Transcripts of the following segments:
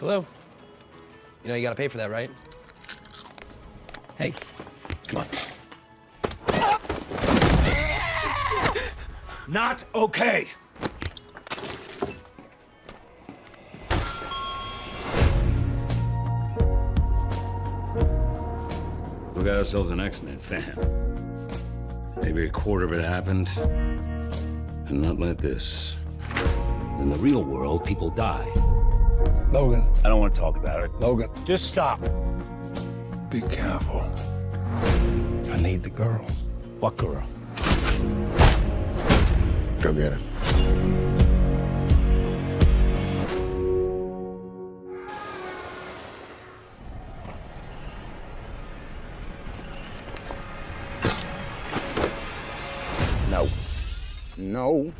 Hello? You know you gotta pay for that, right? Hey, come on. Not okay. We got ourselves an X-Men fan. Maybe a quarter of it happened, and not like this. In the real world, people die. Logan, I don't want to talk about it. Logan, Just stop. be careful. I need the girl. What girl? Go get her. No. No.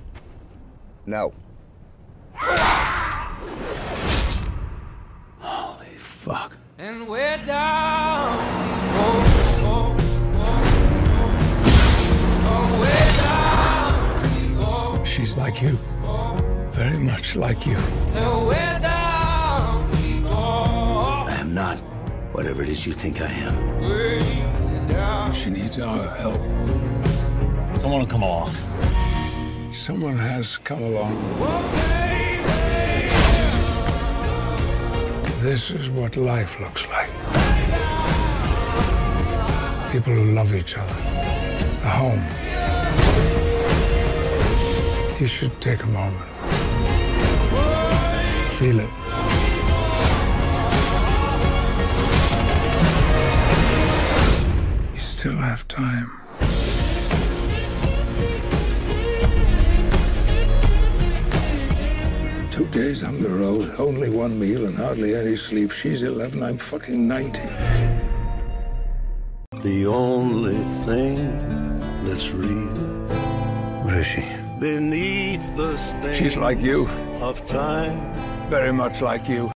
No. Fuck. And we're down. Oh, oh, oh, She's like you. Very much like you. I am not whatever it is you think I am. She needs our help. Someone will come along. Someone has come along. This is what life looks like. People who love each other. A home. You should take a moment. Feel it. You still have time. Days on the road, only one meal and hardly any sleep. She's 11, I'm fucking 90. The only thing that's real What is she? beneath the stain She's like you. of time. Very much like you.